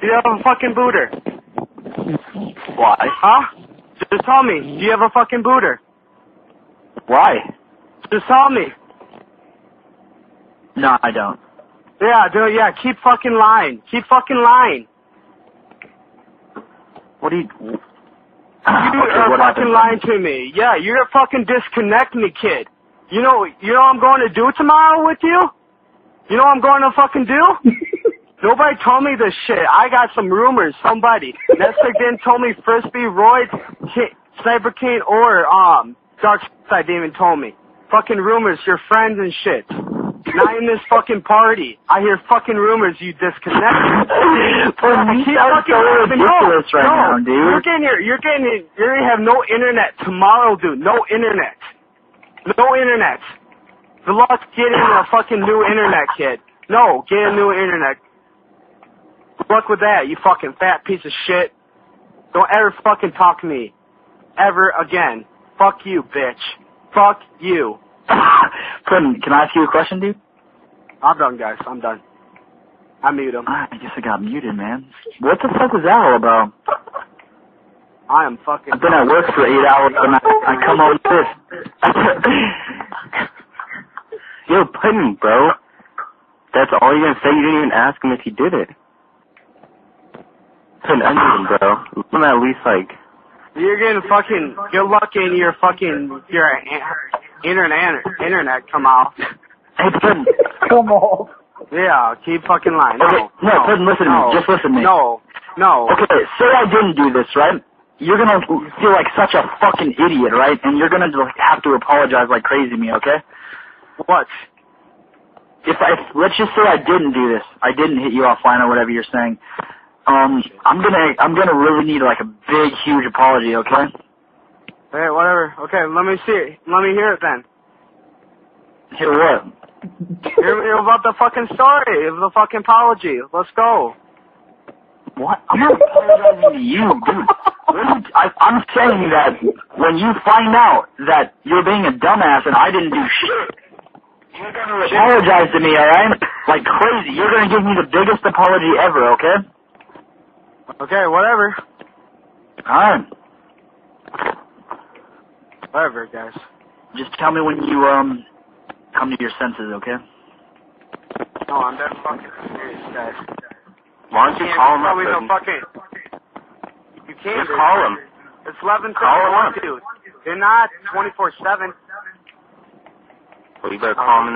Do you have a fucking booter? Why? Huh? Just tell me. Do you have a fucking booter? Why? Just tell me. No, I don't. Yeah, dude, yeah, keep fucking lying. Keep fucking lying. What do you? You ah, okay, are fucking lying to me. Yeah, you're a fucking disconnect me, kid. You know, you know what I'm going to do tomorrow with you? You know what I'm going to fucking do? Nobody told me this shit. I got some rumors. Somebody. Netflix didn't tell me Frisbee, Roy, Ki- Sniper King, or um Dark Side didn't even told me. Fucking rumors, your friends and shit. Not in this fucking party. I hear fucking rumors you disconnect. Bro, you Keep sound fucking so ridiculous no, right no. now, dude. You're getting here. You're getting. You're gonna have no internet tomorrow, dude. No internet. No internet. Good luck getting a fucking new internet, kid. No, get a new internet. Luck with that, you fucking fat piece of shit. Don't ever fucking talk to me. Ever again. Fuck you, bitch. Fuck you. Clinton, can I ask you a question, dude? I'm done, guys. I'm done. I mute him. Ah, I guess I got muted, man. What the fuck was that all about? I am fucking. I've been at work for eight hours and I, I come home this. Yo, Puddin, bro. That's all you're gonna say? You didn't even ask him if he did it. Puddin, onion, bro. Let him at least, like... You're getting fucking. Good luck in your fucking your a- internet internet come out. Hey, Puddin. Come on. Yeah, keep fucking lying. No, Okay, no, Puddin, listen to me. Just listen to me. No, no. Okay, say I didn't do this, right? You're gonna feel like such a fucking idiot, right? And you're gonna like, have to apologize like crazy to me, okay? What? If I, if, let's just say I didn't do this, I didn't hit you offline or whatever you're saying. Um, I'm gonna, I'm gonna really need like a big, huge apology, okay? Hey, whatever. Okay, let me see it. Let me hear it then. Hear what? Hear, hear about the fucking story of the fucking apology. Let's go. What? I'm not apologizing to you, dude. I, I'm saying that when you find out that you're being a dumbass and I didn't do shit, you're gonna apologize to me, alright? Like crazy. You're gonna give me the biggest apology ever, okay? Okay, whatever. Alright. Whatever, guys. Just tell me when you, um, come to your senses, okay? No, I'm dead fucking serious, guys. Why don't you call him up, no fucking. You can't. Just call him. It's 11 Call him up. They're not 24 7. Well, you better call him